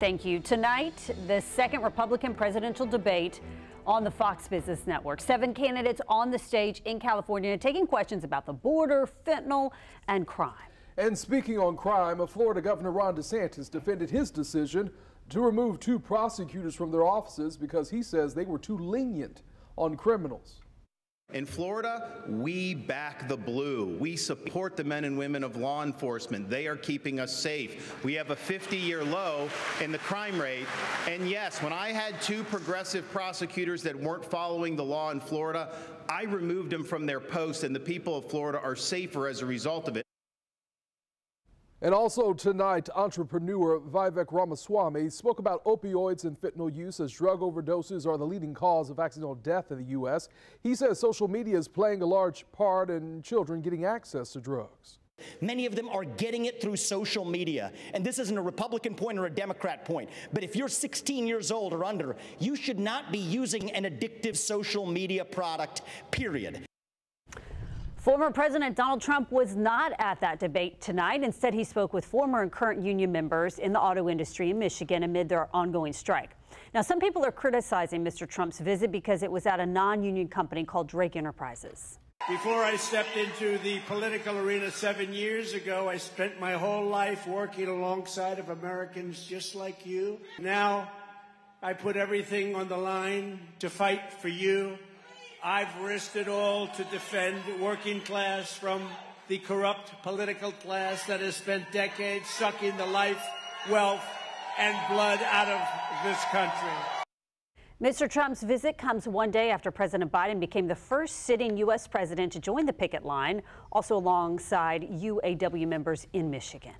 Thank you. Tonight, the second Republican presidential debate on the Fox Business Network. Seven candidates on the stage in California taking questions about the border, fentanyl, and crime. And speaking on crime, Florida Governor Ron DeSantis defended his decision to remove two prosecutors from their offices because he says they were too lenient on criminals. In Florida, we back the blue. We support the men and women of law enforcement. They are keeping us safe. We have a 50 year low in the crime rate. And yes, when I had two progressive prosecutors that weren't following the law in Florida, I removed them from their posts, and the people of Florida are safer as a result of it. And also tonight, entrepreneur Vivek Ramaswamy spoke about opioids and fentanyl use as drug overdoses are the leading cause of accidental death in the U.S. He says social media is playing a large part in children getting access to drugs. Many of them are getting it through social media. And this isn't a Republican point or a Democrat point. But if you're 16 years old or under, you should not be using an addictive social media product, period. Former President Donald Trump was not at that debate tonight. Instead, he spoke with former and current union members in the auto industry in Michigan amid their ongoing strike. Now, some people are criticizing Mr. Trump's visit because it was at a non union company called Drake Enterprises. Before I stepped into the political arena seven years ago, I spent my whole life working alongside of Americans just like you. Now, I put everything on the line to fight for you I've risked it all to defend the working class from the corrupt political class that has spent decades sucking the life, wealth, and blood out of this country. Mr. Trump's visit comes one day after President Biden became the first sitting U.S. president to join the picket line, also alongside UAW members in Michigan.